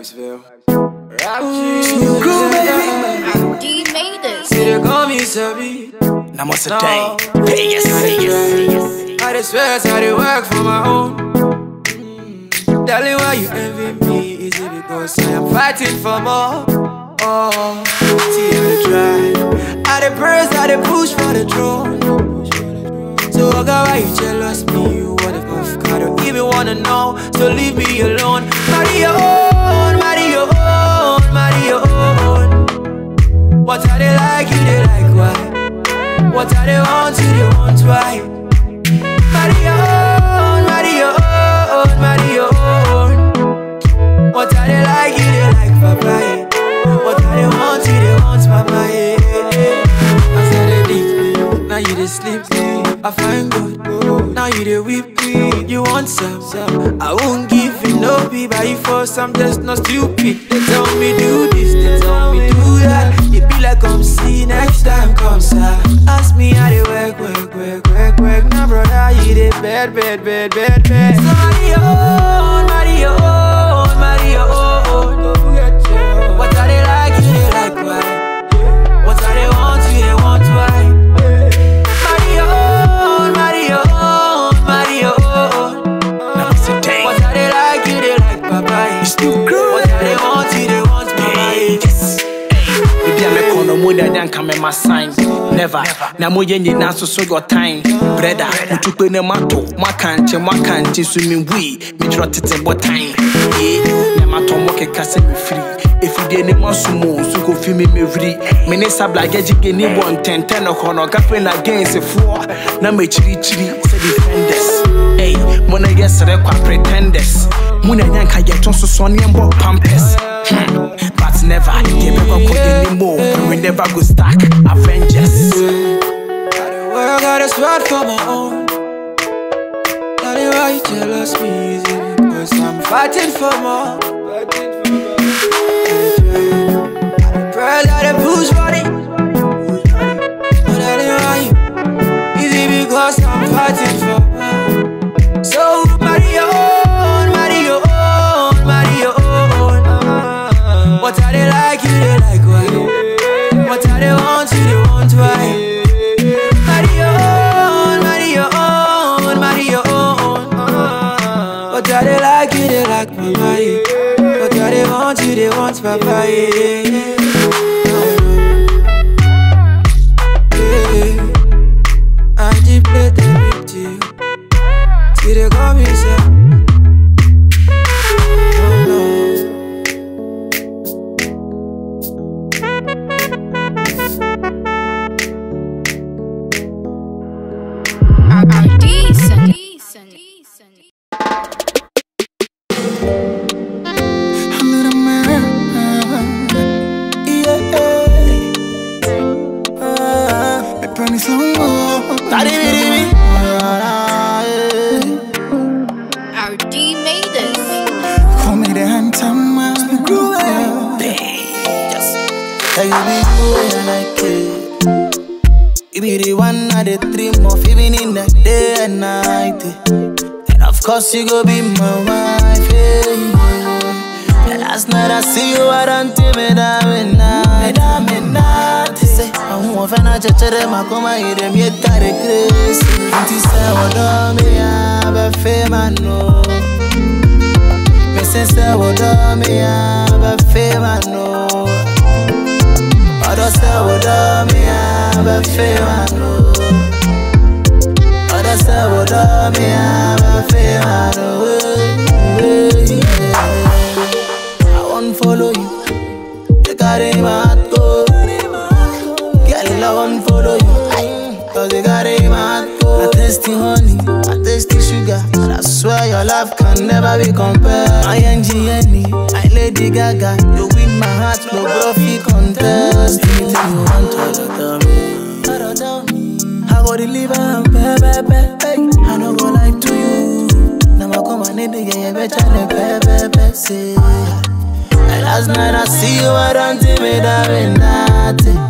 Vibesville. G. Crew, baby. D made this. See, they call me Sabi. Namaste No. Hey, yes, yes, yes. I just swear how they work for my own. Mm. Darling, why you envy me? Is it because I am fighting for more? Oh, see they try. I the press, I the push for the throne. So, God, why you jealous me? You what if I don't even wanna know? So leave me alone. Your What they want? You they want marry your marry your. What are they like? You they like papa. eh? What are they want? You they want papa. eh. I said they leave me, now you they sleep me. I find good, now you they weep me. You want some, some. I won't give you no be by force. I'm just not stupid. They tell me do this, they tell me do that. It be like see next time come sir. Ask me how they work, work, work, work, work. Now brother, you they bad, bad, bad, bad, bad. So marry your own, marry your own, marry your own. kame ma sign. Never. Na mo yɛ nyinaa soso yɔ tan brɛda wotukpe ne ma to moakankye moakankye so mewi metwerɛ tete bɔtan ye na matɔ mɔ keka sɛ mefiri efidie ne masumu nsuko fi mi mewiri mene sabla gyegyege ne bɔ ntɛntɛn no kɔnɔ gafe na gensefoɔ na mekyirikyiri sɛ defenders. Ei mo na yɛ sere kwa pretenders. Mo na nyanka ye ton so so ne mbo pampers. Hmm. But never, gon' put anymore. We never go stack Avengers. Got a got a sweat for my own. Daddy, why you jealous me? Is it because I'm fighting for more? Press out the push body. Why you? Is it because I'm fighting for You they papa. yeah. Yeah. I just the beat to you. See they call me say. Oh no. I'm decent. Decent. Hey, you be the way I it. You be the one I the dream of, even in the day and night. And of course, you go be my wife. Yeah. And last night I see you around me, dame night. Dame night. Say, I'm one fan of church, my coma, you dem yet carry grace. And you say, what do me, I'm a fame, no. Me say, say, what do me, a سوداء ميا بفي وانو your love can never be compared. My NGNE, I Lady Gaga, you win my heart, no trophy contest. Anything you want, tell me. Tell me. I go deliver and pay, pay. I no go lie to you. Now I come and need the yeah, better than pay, pay, pay, say. Last night I see you around me, that nothing.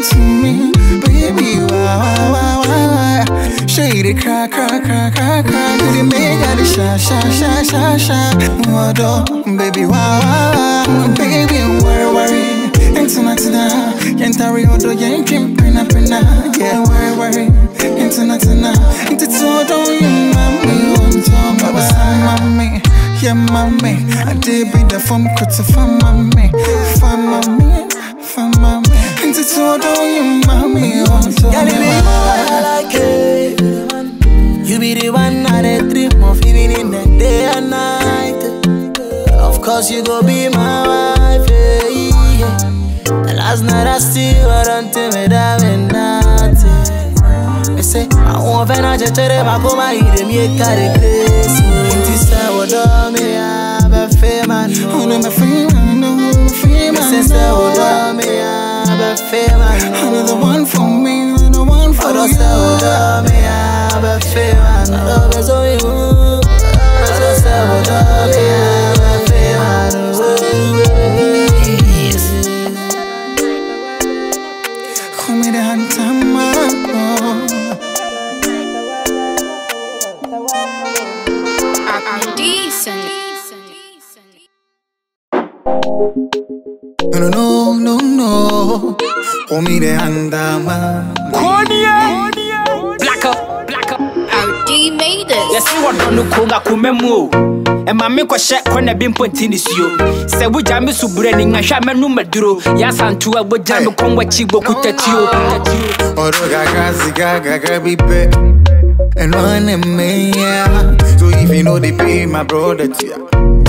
It mean to me, baby, wow, wow, wow, wow. Shady cry, cry, cry, cry, cry. Baby, make out the sha, sha, sha, sha, sha. What up, baby, wow, wow, wow. Baby, worry, worry. International, can't hurry, although you ain't dream, pina, pina. Yeah, worry, worry. International, into two, don't you, mommy, want to, Baba, mommy. Yeah, mommy, I did be the phone, cut to find mommy, find mommy, you, mommy, want to, Girl, you be the one I like it. You be the one I dey dream of, even in the day and night. Of course, you go be my wife. Yeah, yeah. The last night I see you, I don't tell me that me nothing. Me say, I want to just tell them I go my eat me a carry grace. Inti say, what do me have a fame and Oh, no. no, my friend, I know, friend, Me I say, say, what know. do me have a fame and no. Another one for me, another one for Ọ̀dọ̀ you. sẹ́ ọ̀dọ̀ mi abẹ́fẹ́ máa nù. Ọ̀dọ̀ sọ ìwú. Ọ̀dọ̀ sẹ́ ọ̀dọ̀ mi abẹ́fẹ́ máa nù. Call me the hunter, man. Are decent. No, no, no, no. Call me the hunter, man. Konya Black up, black up Our D made this. yɛse wɔdɔ no ko nga koma mu o ɛma me kɔhyɛ kɔna bi mpɔnti ne suo sɛ wogya me so burɛ ni ngahwɛ mɛno maduro yɛasanto a wogya me kɔn wakyi bokuta tuo Oro gaga, ziga, gaga, be bet. And one in me, yeah. So if you know they pay my brother, tia. Why?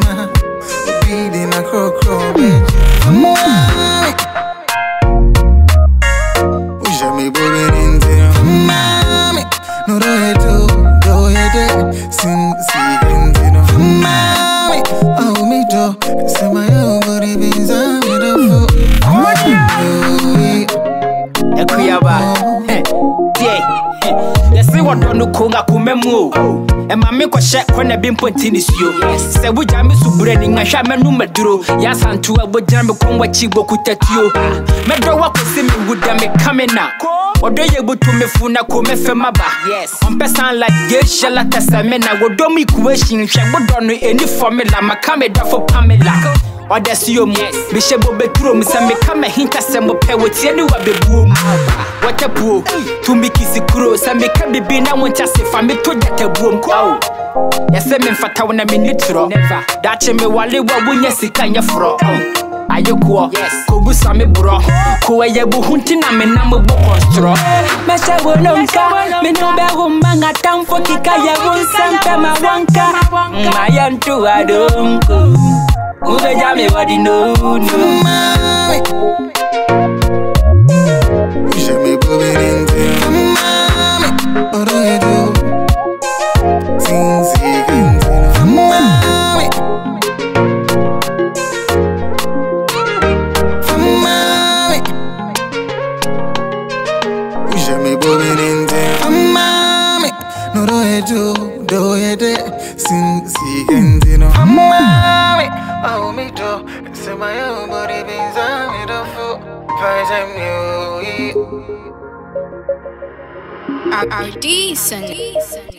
came to my Obidi na kro kro beche Mwami Uje mi bobe nintino Mami No do it do, do it do Sing, sing, intino Mami Oh me do Say my own body beans are beautiful akuyaba deɛ yɛse wɔdɔ no ko nga mɛmu o. Ɛma me kɔhyɛ hɔ na bi mpo nti ne suo sɛ wogya me so burɛ ne nwahwɛ a mɛnom aduro yɛasantoa bogyina me kɔn wakyi bokutatuo mɛdɔ wakɔsi me wuda meka me na. Ɔdɔ yɛ butu me fu na ko mɛfɛ maba. Ɔmpɛ san like yɛhyɛ la tɛsɛ me na. Wɔdɔ mu. Equation hwɛ wodɔ no ɛni formula maka me dɔfo pamela ɔda suo mu mehyɛ bobɛturo mu sɛ meka mahinta sɛ mopɛ wɔtie ne wabebuo mu wɔtɛpuo tumi kisi kuro sɛ meka bibi na wonkyɛ se fa meto gyatabuom ao yɛsɛ memfata wo na menni torɔ daakye mewale wa wonya sika nyɛ forɔ ayokoɔ kubu sami bro kowa yɛ buhu nti na me nam bɔ kɔnsorɔ mɛhyɛ wo no nka me no bɛho mma ngatamfo keka yɛ wo nsɛm pɛ ma wɔnka ma yɛ ntowa donko wobɛgya me wɔde no no Uje mi bobe nintino Mami No do it do, do it do Sing, sing, intino Mami Oh me do say my own body means I'm in a fool. Find some new. RD Sunny.